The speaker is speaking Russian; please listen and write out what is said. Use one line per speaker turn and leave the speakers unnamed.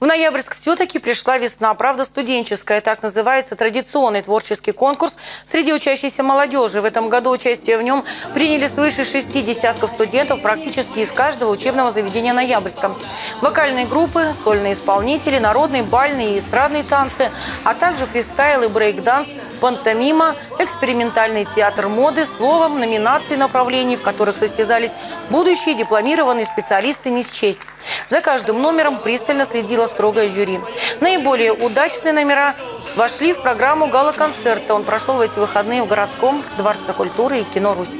В Ноябрьск все-таки пришла весна, правда студенческая. Так называется традиционный творческий конкурс среди учащейся молодежи. В этом году участие в нем приняли свыше шести десятков студентов практически из каждого учебного заведения Ноябрьска. Вокальные группы, сольные исполнители, народные, бальные и эстрадные танцы, а также фристайл и брейк-данс, пантомима, экспериментальный театр моды, словом, номинации направлений, в которых состязались будущие дипломированные специалисты не счесть. За каждым номером пристально следила строгое жюри. Наиболее удачные номера вошли в программу гала-концерта. Он прошел в эти выходные в городском Дворце культуры и кино «Русь».